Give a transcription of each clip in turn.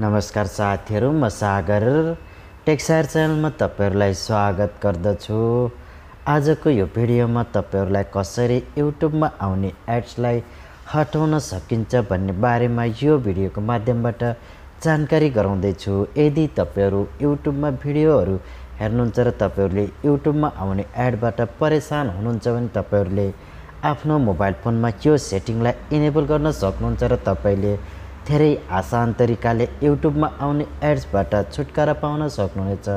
नमस्कार साथीहरू म सागर। टेक्सायर च्यानलमा तपाईँहरूलाई स्वागत गर्दछु। आजको यो भिडियोमा तपाईँहरूलाई कसरी युट्युबमा आउने एड्सलाई हटाउन सकिन्छ भन्ने बारेमा यो भिडियोको माध्यमबाट जानकारी गराउँदैछु। यदि तपाईँहरू युट्युबमा भिडियोहरू हेर्नुहुन्छ र तपाईँहरूले युट्युबमा आउने एडबाट परेसान हुनुहुन्छ भने तपाईँहरूले आफ्नो मोबाइल फोनमा यो सेटिङलाई इनेबल गर्न सक्नुहुन्छ र तपाईँले धेरै आसान तरिकाले युट्युबमा आउने एड्सबाट छुटकारा पाउन सक्नुहुनेछ।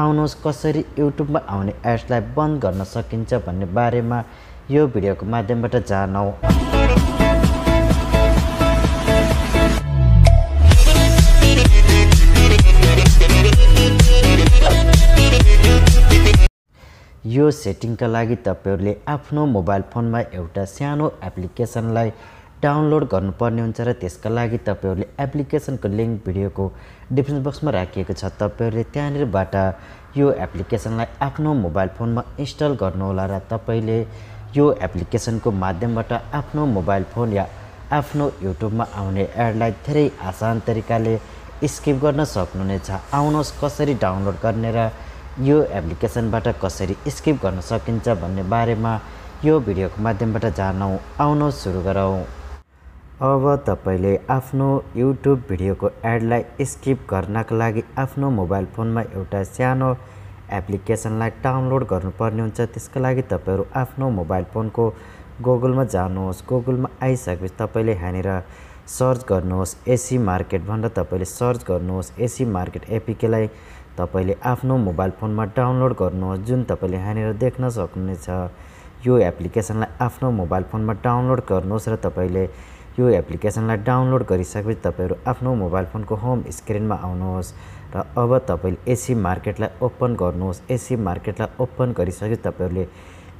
आउनुहोस् कसरी युट्युबमा आउने एड्सलाई बन्द गर्न सकिन्छ भन्ने बारेमा यो भिडियोको माध्यमबाट जानौँ। यो सेटिङका लागि तपाईँहरूले आफ्नो मोबाइल फोनमा एउटा सानो एप्लिकेसनलाई डाउनलोड गर्नुपर्ने हुन्छ र त्यसका लागि तपाईँहरूले एप्लिकेसनको लिङ्क भिडियोको डिस्क्रिप्सन बक्समा राखिएको छ। तपाईँहरूले त्यहाँनिरबाट यो एप्लिकेसनलाई आफ्नो मोबाइल फोनमा इन्स्टल गर्नुहोला र तपाईँले यो एप्लिकेसनको माध्यमबाट आफ्नो मोबाइल फोन या आफ्नो युट्युबमा आउने एडलाई धेरै आसान तरिकाले स्किप गर्न सक्नुहुनेछ। आउनुहोस् कसरी डाउनलोड गर्ने र यो एप्लिकेसनबाट कसरी स्किप गर्न सकिन्छ भन्ने बारेमा यो भिडियोको माध्यमबाट जानौँ आउनुहोस् सुरु गरौँ। अब तपाईँले आफ्नो युट्युब भिडियोको एडलाई स्किप गर्नका लागि आफ्नो मोबाइल फोनमा एउटा सानो एप्लिकेसनलाई डाउनलोड गर्नुपर्ने हुन्छ। त्यसका लागि तपाईँहरू आफ्नो मोबाइल फोनको गुगलमा जानुहोस्। गुगलमा आइसकेपछि तपाईँले यहाँनिर सर्च गर्नुहोस् एसी मार्केट भनेर तपाईँले सर्च गर्नुहोस्। एसी मार्केट एपिकेलाई तपाईँले आफ्नो मोबाइल फोनमा डाउनलोड गर्नुहोस्। जुन तपाईँले यहाँनिर देख्न सक्नुहुनेछ यो एप्लिकेसनलाई आफ्नो मोबाइल फोनमा डाउनलोड गर्नुहोस् र तपाईँले यो एप्लिकेसनलाई डाउनलोड गरिसकेपछि तपाईँहरू आफ्नो मोबाइल फोनको होम स्क्रिनमा आउनुहोस् र अब तपाईँले एसी मार्केटलाई ओपन गर्नुहोस्। एसी मार्केटलाई ओपन गरिसकेपछि तपाईँहरूले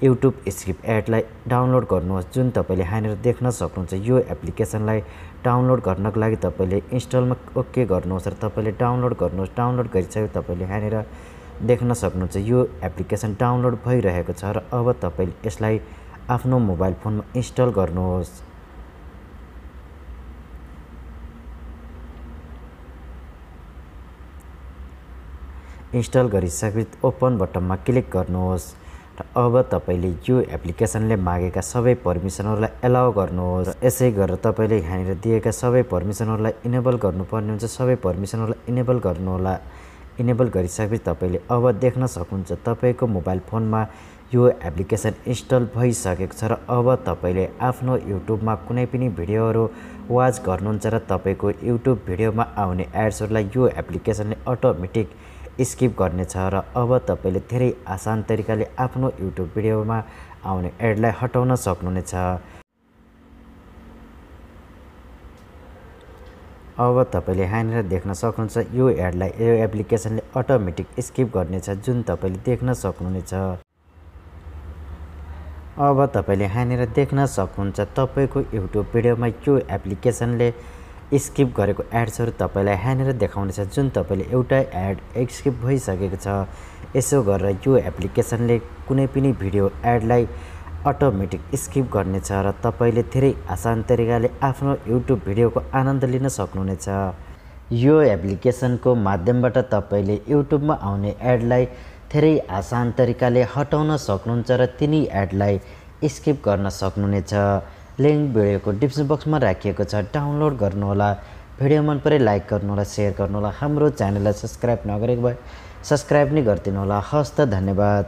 युट्युब स्क्रिप एडलाई डाउनलोड गर्नुहोस्। जुन तपाईँले यहाँनिर देख्न सक्नुहुन्छ यो एप्लिकेसनलाई डाउनलोड गर्नको लागि तपाईँले इन्स्टलमा ओके गर्नुहोस् र तपाईँले डाउनलोड गर्नुहोस्। डाउनलोड गरिसकेपछि तपाईँले यहाँनिर देख्न सक्नुहुन्छ यो एप्लिकेसन डाउनलोड भइरहेको छ र अब तपाईँले यसलाई आफ्नो मोबाइल फोनमा इन्स्टल गर्नुहोस्। इन्स्टल गरिसकेपछि ओपन बटनमा क्लिक गर्नुहोस् र अब तपाईँले यो एप्लिकेसनले मागेका सबै पर्मिसनहरूलाई एलाउ गर्नुहोस्। यसै गरेर तपाईँले यहाँनिर दिएका सबै पर्मिसनहरूलाई इनेबल गर्नुपर्ने हुन्छ। सबै पर्मिसनहरूलाई इनेबल गर्नुहोला। इनेबल गरिसकेपछि तपाईँले अब देख्न सक्नुहुन्छ तपाईँको मोबाइल फोनमा यो एप्लिकेसन इन्स्टल भइसकेको छ र अब तपाईँले आफ्नो युट्युबमा कुनै पनि भिडियोहरू वाच गर्नुहुन्छ र तपाईँको युट्युब भिडियोमा आउने एड्सहरूलाई यो एप्लिकेसनले अटोमेटिक स्किप गर्नेछ र अब तपाईँले धेरै आसान तरिकाले आफ्नो युट्युब भिडियोमा आउने एडलाई हटाउन सक्नुहुनेछ। अब तपाईँले यहाँनिर देख्न सक्नुहुन्छ यो एडलाई यो एप्लिकेसनले अटोमेटिक स्किप गर्नेछ जुन तपाईँले देख्न सक्नुहुनेछ। अब तपाईँले यहाँनिर देख्न सक्नुहुन्छ तपाईँको युट्युब भिडियोमा यो एप्लिकेसनले स्किप गरेको एड्सहरू तपाईँलाई यहाँनिर देखाउनेछ जुन तपाईँले एउटा एड स्किप भइसकेको छ। यसो गरेर यो एप्लिकेसनले कुनै पनि भिडियो एडलाई अटोमेटिक स्किप गर्नेछ र तपाईँले धेरै आसान तरिकाले आफ्नो युट्युब भिडियोको आनन्द लिन सक्नुहुनेछ। यो एप्लिकेसनको माध्यमबाट तपाईँले युट्युबमा आउने एडलाई धेरै आसान तरिकाले हटाउन सक्नुहुन्छ र तिनी एडलाई स्किप गर्न सक्नुहुनेछ। लिङ्क भिडियोको डिस्क्रिप्सन बक्समा राखिएको छ। डाउनलोड गर्नुहोला। भिडियो मन परे लाइक गर्नुहोला सेयर गर्नुहोला। हाम्रो च्यानललाई सब्सक्राइब नगरेको भए सब्सक्राइब नै गरिदिनु होला हस्त धन्यवाद।